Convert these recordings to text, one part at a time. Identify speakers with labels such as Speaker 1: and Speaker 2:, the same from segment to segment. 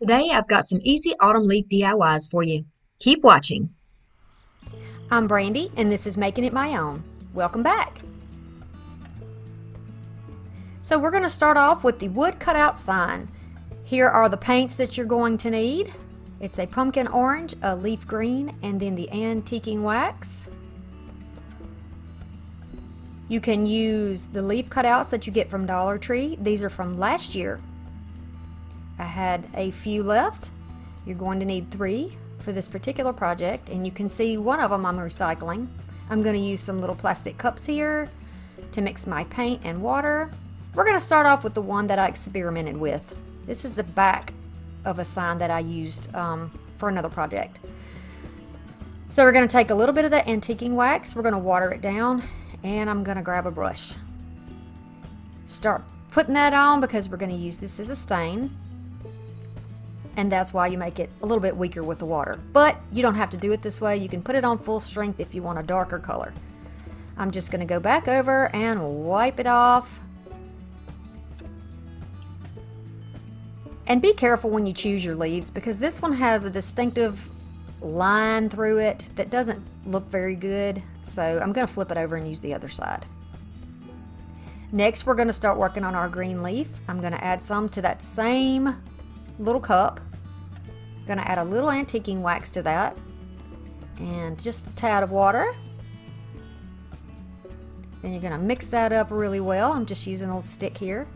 Speaker 1: Today I've got some easy autumn leaf DIYs for you. Keep watching.
Speaker 2: I'm Brandy and this is Making It My Own. Welcome back. So we're going to start off with the wood cutout sign. Here are the paints that you're going to need. It's a pumpkin orange, a leaf green, and then the antiquing wax. You can use the leaf cutouts that you get from Dollar Tree. These are from last year. I had a few left. You're going to need three for this particular project and you can see one of them I'm recycling. I'm going to use some little plastic cups here to mix my paint and water. We're going to start off with the one that I experimented with. This is the back of a sign that I used um, for another project. So we're going to take a little bit of that antiquing wax, we're going to water it down and I'm going to grab a brush. Start putting that on because we're going to use this as a stain. And that's why you make it a little bit weaker with the water. But you don't have to do it this way. You can put it on full strength if you want a darker color. I'm just going to go back over and wipe it off. And be careful when you choose your leaves because this one has a distinctive line through it that doesn't look very good. So I'm going to flip it over and use the other side. Next, we're going to start working on our green leaf. I'm going to add some to that same little cup. To add a little antiquing wax to that and just a tad of water. Then you're going to mix that up really well. I'm just using a little stick here.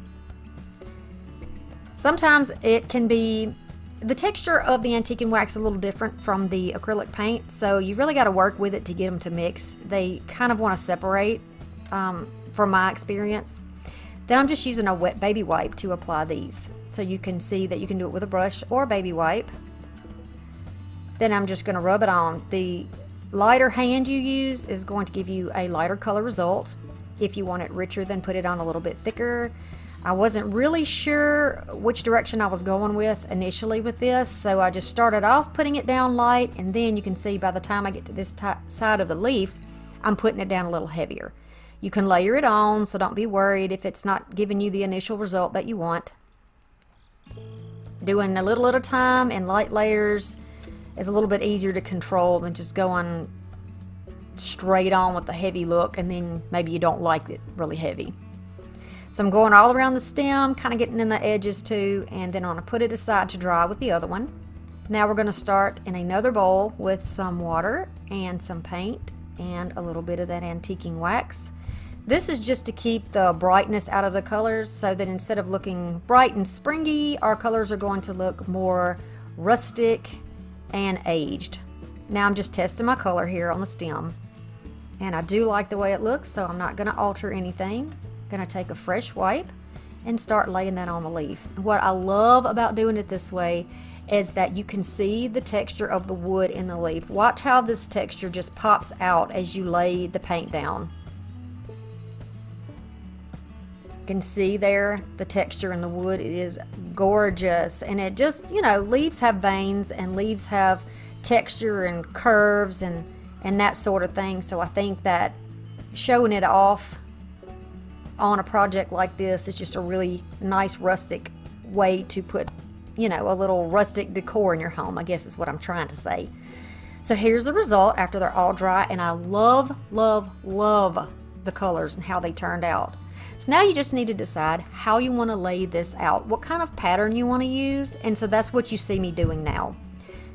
Speaker 2: Sometimes it can be the texture of the antiquing wax a little different from the acrylic paint, so you really got to work with it to get them to mix. They kind of want to separate um, from my experience. Then I'm just using a wet baby wipe to apply these. So you can see that you can do it with a brush or a baby wipe. Then I'm just going to rub it on. The lighter hand you use is going to give you a lighter color result. If you want it richer, then put it on a little bit thicker. I wasn't really sure which direction I was going with initially with this, so I just started off putting it down light, and then you can see by the time I get to this side of the leaf, I'm putting it down a little heavier. You can layer it on, so don't be worried if it's not giving you the initial result that you want. Doing a little at a time and light layers is a little bit easier to control than just going straight on with the heavy look and then maybe you don't like it really heavy. So I'm going all around the stem, kind of getting in the edges too, and then I'm going to put it aside to dry with the other one. Now we're going to start in another bowl with some water and some paint and a little bit of that antiquing wax. This is just to keep the brightness out of the colors so that instead of looking bright and springy, our colors are going to look more rustic and aged. Now I'm just testing my color here on the stem. And I do like the way it looks, so I'm not going to alter anything. Going to take a fresh wipe and start laying that on the leaf. What I love about doing it this way is that you can see the texture of the wood in the leaf. Watch how this texture just pops out as you lay the paint down. Can see there the texture in the wood. It is gorgeous and it just, you know, leaves have veins and leaves have texture and curves and, and that sort of thing. So I think that showing it off on a project like this is just a really nice rustic way to put, you know, a little rustic decor in your home, I guess is what I'm trying to say. So here's the result after they're all dry, and I love, love, love the colors and how they turned out. So now you just need to decide how you want to lay this out, what kind of pattern you want to use, and so that's what you see me doing now.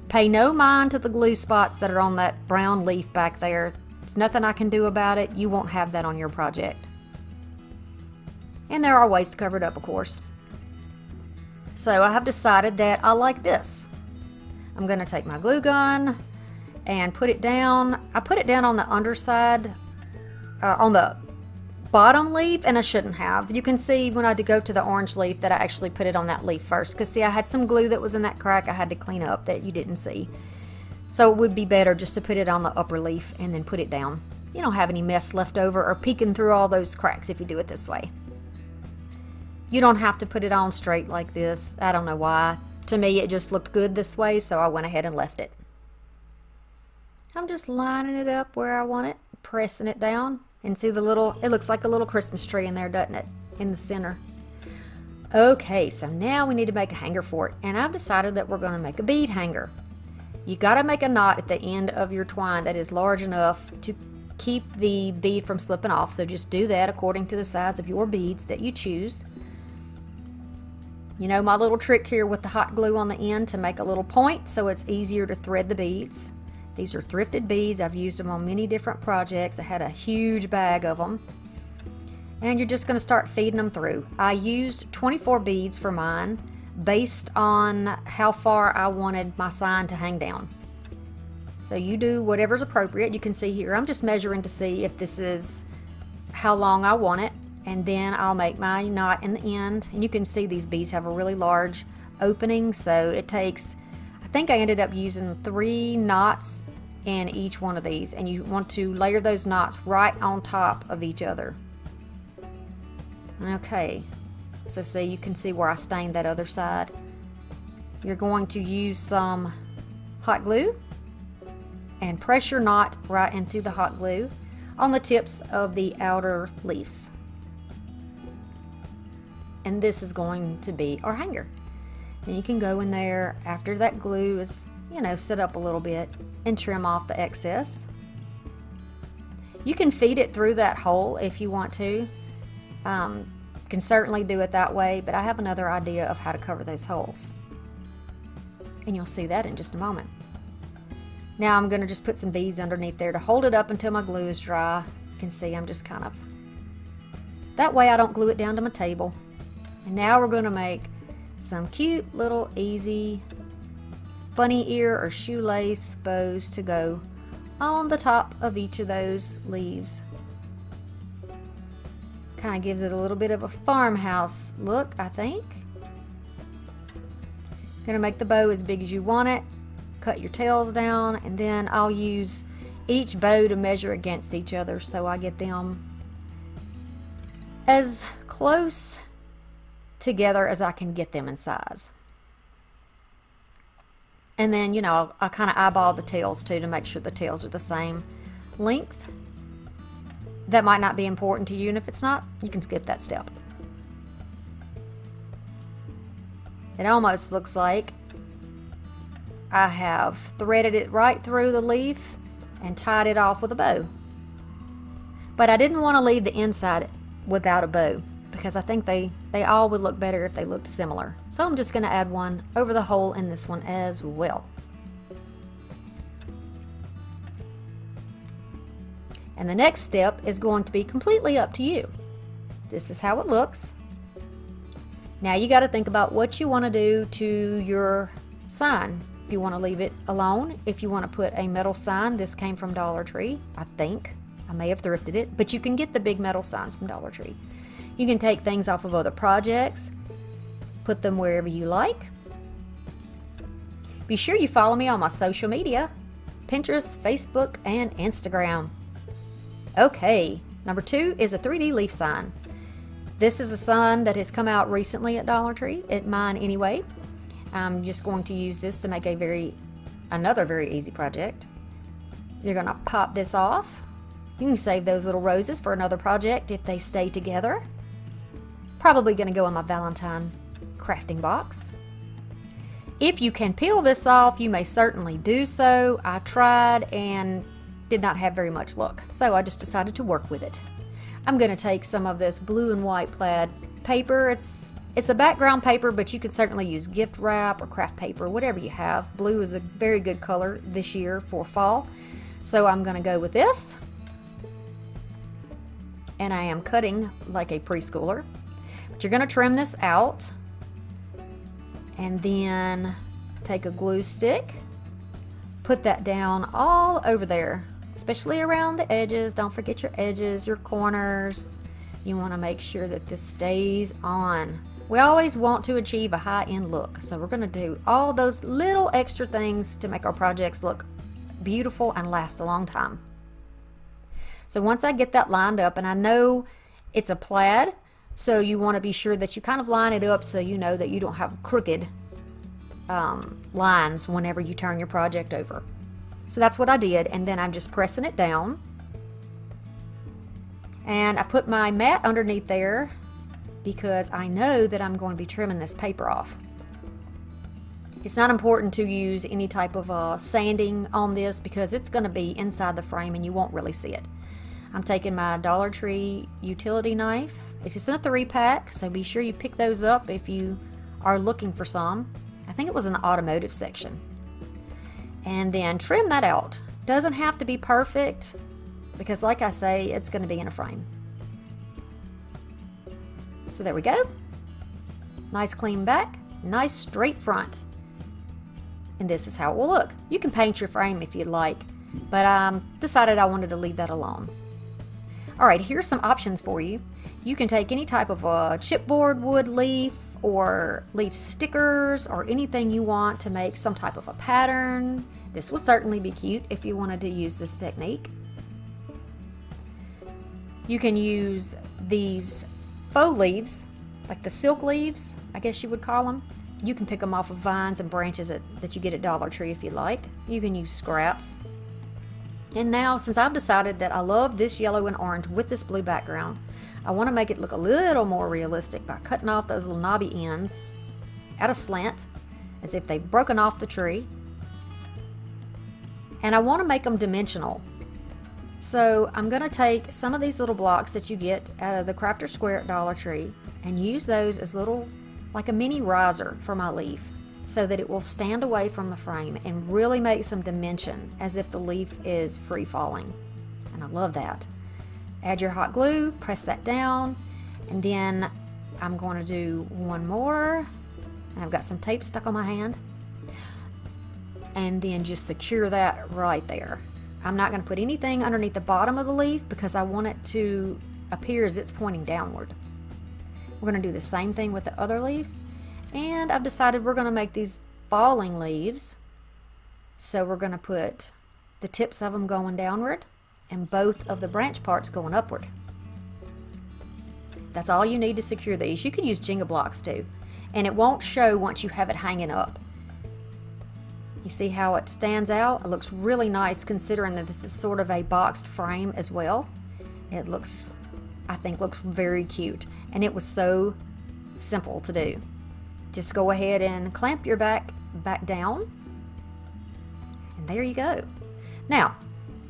Speaker 2: Pay no mind to the glue spots that are on that brown leaf back there. There's nothing I can do about it. You won't have that on your project. And there are ways to cover it up, of course. So I have decided that I like this. I'm going to take my glue gun and put it down. I put it down on the underside, uh, on the bottom leaf, and I shouldn't have. You can see when I had to go to the orange leaf that I actually put it on that leaf first. Because see, I had some glue that was in that crack I had to clean up that you didn't see. So it would be better just to put it on the upper leaf and then put it down. You don't have any mess left over or peeking through all those cracks if you do it this way. You don't have to put it on straight like this. I don't know why. To me, it just looked good this way, so I went ahead and left it. I'm just lining it up where I want it, pressing it down, and see the little, it looks like a little Christmas tree in there, doesn't it? In the center. Okay, so now we need to make a hanger for it, and I've decided that we're going to make a bead hanger. You got to make a knot at the end of your twine that is large enough to keep the bead from slipping off. So just do that according to the size of your beads that you choose. You know my little trick here with the hot glue on the end to make a little point so it's easier to thread the beads. These are thrifted beads. I've used them on many different projects. I had a huge bag of them. And you're just going to start feeding them through. I used 24 beads for mine based on how far I wanted my sign to hang down. So you do whatever's appropriate. You can see here, I'm just measuring to see if this is how long I want it. And then I'll make my knot in the end. And you can see these beads have a really large opening. So it takes, think I ended up using three knots in each one of these. And you want to layer those knots right on top of each other. Okay, so see, you can see where I stained that other side. You're going to use some hot glue and press your knot right into the hot glue on the tips of the outer leaves. And this is going to be our hanger. And you can go in there after that glue is, you know, set up a little bit and trim off the excess. You can feed it through that hole if you want to. Um, can certainly do it that way, but I have another idea of how to cover those holes. And you'll see that in just a moment. Now I'm going to just put some beads underneath there to hold it up until my glue is dry. You can see I'm just kind of... That way I don't glue it down to my table. And now we're going to make some cute little easy bunny ear or shoelace bows to go on the top of each of those leaves Kind of gives it a little bit of a farmhouse look, I think. Gonna make the bow as big as you want it. Cut your tails down, and then I'll use each bow to measure against each other so I get them as close together as I can get them in size. And then, you know, I'll kind of eyeball the tails too to make sure the tails are the same length that might not be important to you, and if it's not, you can skip that step. It almost looks like I have threaded it right through the leaf and tied it off with a bow. But I didn't want to leave the inside without a bow because I think they, they all would look better if they looked similar. So I'm just going to add one over the hole in this one as well. And the next step is going to be completely up to you. This is how it looks. Now you got to think about what you want to do to your sign. If you want to leave it alone, if you want to put a metal sign, this came from Dollar Tree, I think. I may have thrifted it, but you can get the big metal signs from Dollar Tree. You can take things off of other projects, put them wherever you like. Be sure you follow me on my social media Pinterest, Facebook, and Instagram. Okay, number two is a 3D leaf sign. This is a sign that has come out recently at Dollar Tree, at mine anyway. I'm just going to use this to make a very, another very easy project. You're going to pop this off. You can save those little roses for another project if they stay together. Probably going to go in my Valentine crafting box. If you can peel this off, you may certainly do so. I tried and did not have very much luck, so I just decided to work with it. I'm going to take some of this blue and white plaid paper. It's it's a background paper, but you could certainly use gift wrap or craft paper, whatever you have. Blue is a very good color this year for fall. So I'm to go with this. And I am cutting like a preschooler. You're going to trim this out. And then take a glue stick. Put that down all over there especially around the edges. Don't forget your edges, your corners. You want to make sure that this stays on. We always want to achieve a high-end look, so we're going to do all those little extra things to make our projects look beautiful and last a long time. So once I get that lined up, and I know it's a plaid, so you want to be sure that you kind of line it up so you know that you don't have crooked um, lines whenever you turn your project over. So that's what I did, and then I'm just pressing it down. And I put my mat underneath there because I know that I'm going to be trimming this paper off. It's not important to use any type of uh, sanding on this because it's going to be inside the frame and you won't really see it. I'm taking my Dollar Tree utility knife. It's in a three pack, so be sure you pick those up if you are looking for some. I think it was in the automotive section. And then trim that out. Doesn't have to be perfect because like I say, it's going to be in a frame. So there we go. Nice clean back, nice straight front and this is how it will look. You can paint your frame if you'd like, but I um, decided I wanted to leave that alone. Alright, here's some options for you. You can take any type of a chipboard wood leaf or leaf stickers or anything you want to make some type of a pattern. This would certainly be cute if you wanted to use this technique. You can use these faux leaves, like the silk leaves, I guess you would call them. You can pick them off of vines and branches that, that you get at Dollar Tree if you like. You can use scraps. And now, since I've decided that I love this yellow and orange with this blue background, I want to make it look a little more realistic by cutting off those little knobby ends at a slant, as if they've broken off the tree. And I want to make them dimensional. So I'm going to take some of these little blocks that you get out of the Crafter's Square at Dollar Tree and use those as little like a mini riser for my leaf so that it will stand away from the frame and really make some dimension as if the leaf is free falling. And I love that. Add your hot glue, press that down, and then I'm going to do one more. And I've got some tape stuck on my hand. And then just secure that right there. I'm not going to put anything underneath the bottom of the leaf because I want it to appear as it's pointing downward. We're going to do the same thing with the other leaf. And I've decided we're going to make these falling leaves. So we're going to put the tips of them going downward and both of the branch parts going upward. That's all you need to secure these. You could use Jenga blocks too. And it won't show once you have it hanging up. You see how it stands out? It looks really nice considering that this is sort of a boxed frame as well. It looks I think looks very cute. And it was so simple to do. Just go ahead and clamp your back back down. And there you go. Now,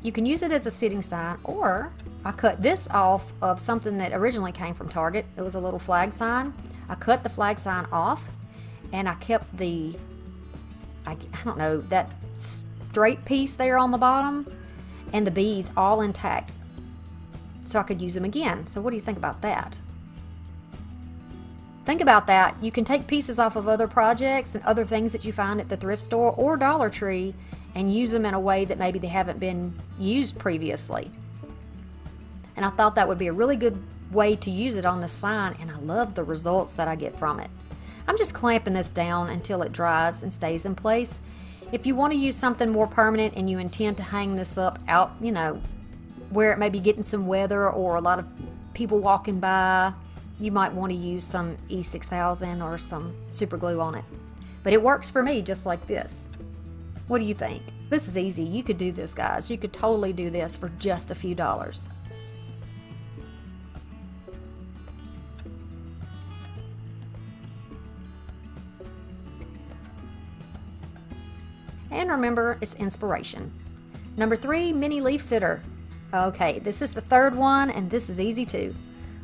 Speaker 2: you can use it as a sitting sign or I cut this off of something that originally came from Target. It was a little flag sign. I cut the flag sign off and I kept the, I, I don't know, that straight piece there on the bottom and the beads all intact so I could use them again. So what do you think about that? Think about that. You can take pieces off of other projects and other things that you find at the thrift store or Dollar Tree and use them in a way that maybe they haven't been used previously. And I thought that would be a really good way to use it on the sign and I love the results that I get from it. I'm just clamping this down until it dries and stays in place. If you want to use something more permanent and you intend to hang this up out, you know, where it may be getting some weather or a lot of people walking by, you might want to use some E6000 or some super glue on it. But it works for me just like this. What do you think? This is easy. You could do this, guys. You could totally do this for just a few dollars. And remember, it's inspiration. Number three, mini leaf sitter. Okay, this is the third one, and this is easy too.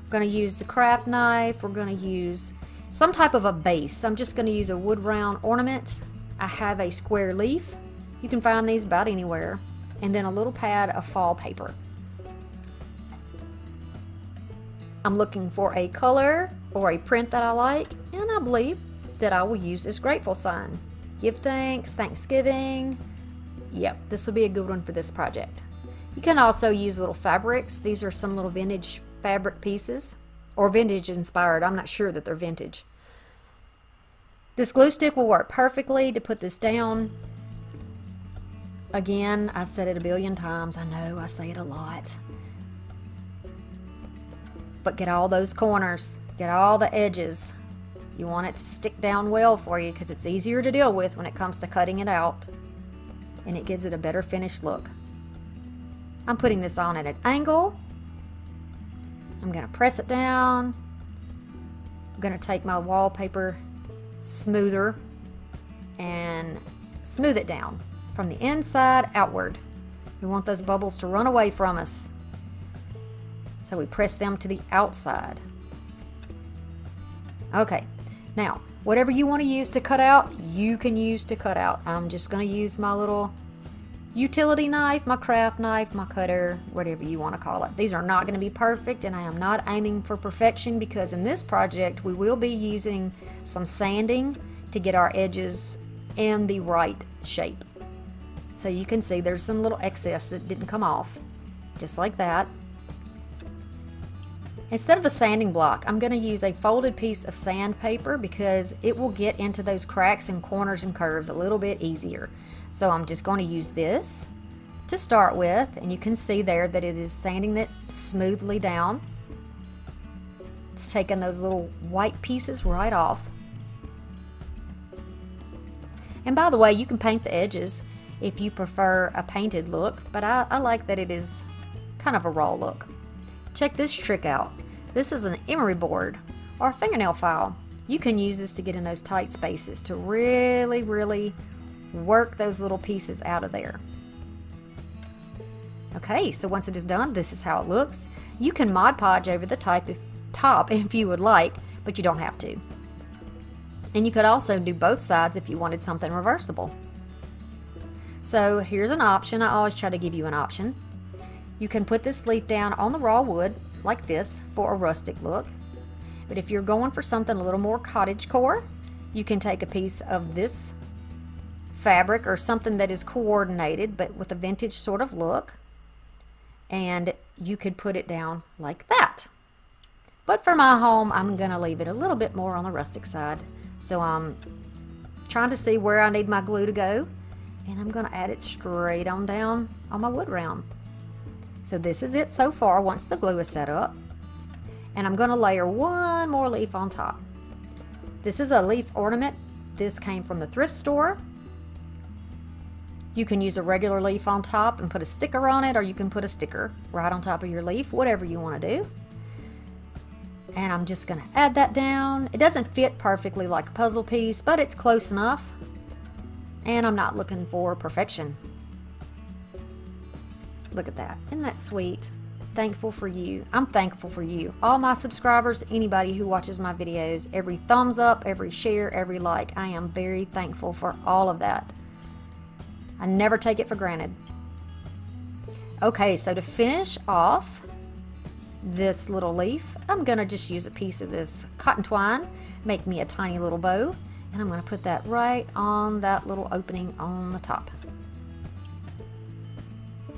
Speaker 2: We're going to use the craft knife. We're going to use some type of a base. I'm just going to use a wood round ornament. I have a square leaf. You can find these about anywhere. And then a little pad of fall paper. I'm looking for a color or a print that I like, and I believe that I will use this grateful sign. Give thanks, Thanksgiving. Yep, this will be a good one for this project. You can also use little fabrics. These are some little vintage fabric pieces or vintage inspired. I'm not sure that they're vintage. This glue stick will work perfectly to put this down. Again, I've said it a billion times. I know I say it a lot. But get all those corners, get all the edges. You want it to stick down well for you because it's easier to deal with when it comes to cutting it out. And it gives it a better finished look. I'm putting this on at an angle. I'm going to press it down. I'm going to take my wallpaper smoother and smooth it down from the inside outward. We want those bubbles to run away from us. So we press them to the outside. Okay, now whatever you want to use to cut out, you can use to cut out. I'm just going to use my little utility knife, my craft knife, my cutter, whatever you want to call it. These are not going to be perfect and I am not aiming for perfection because in this project we will be using some sanding to get our edges in the right shape. So you can see there's some little excess that didn't come off, just like that. Instead of the sanding block, I'm going to use a folded piece of sandpaper because it will get into those cracks and corners and curves a little bit easier. So I'm just going to use this to start with, and you can see there that it is sanding it smoothly down. It's taking those little white pieces right off. And by the way, you can paint the edges if you prefer a painted look, but I, I like that it is kind of a raw look. Check this trick out. This is an emery board or fingernail file. You can use this to get in those tight spaces to really, really work those little pieces out of there. Okay, so once it is done, this is how it looks. You can Mod Podge over the type if, top if you would like, but you don't have to. And you could also do both sides if you wanted something reversible. So here's an option. I always try to give you an option. You can put this leaf down on the raw wood like this for a rustic look. But if you're going for something a little more cottage core, you can take a piece of this fabric or something that is coordinated but with a vintage sort of look and you could put it down like that. But for my home, I'm going to leave it a little bit more on the rustic side. So I'm trying to see where I need my glue to go and I'm going to add it straight on down on my wood round. So this is it so far once the glue is set up. And I'm going to layer one more leaf on top. This is a leaf ornament. This came from the thrift store. You can use a regular leaf on top and put a sticker on it, or you can put a sticker right on top of your leaf, whatever you want to do. And I'm just going to add that down. It doesn't fit perfectly like a puzzle piece, but it's close enough. And I'm not looking for perfection. Look at that. Isn't that sweet? Thankful for you. I'm thankful for you. All my subscribers, anybody who watches my videos, every thumbs up, every share, every like. I am very thankful for all of that. I never take it for granted. Okay, so to finish off this little leaf, I'm to just use a piece of this cotton twine, make me a tiny little bow, and I'm to put that right on that little opening on the top.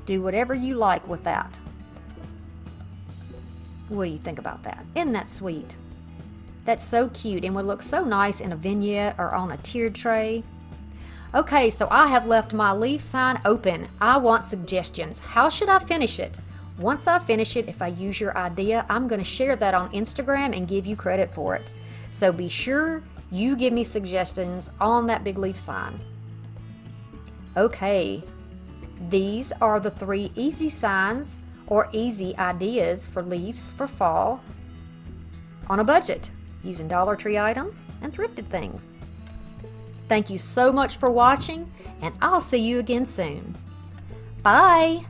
Speaker 2: Do whatever you like with that. What do you think about that? Isn't that sweet? That's so cute and would look so nice in a vignette or on a tiered tray. Okay, so I have left my leaf sign open. I want suggestions. How should I finish it? Once I finish it, if I use your idea, I'm going to share that on Instagram and give you credit for it. So be sure you give me suggestions on that big leaf sign. Okay, these are the three easy signs or easy ideas for leaves for fall on a budget using Dollar Tree items and thrifted things. Thank you so much for watching, and I'll see you again soon. Bye!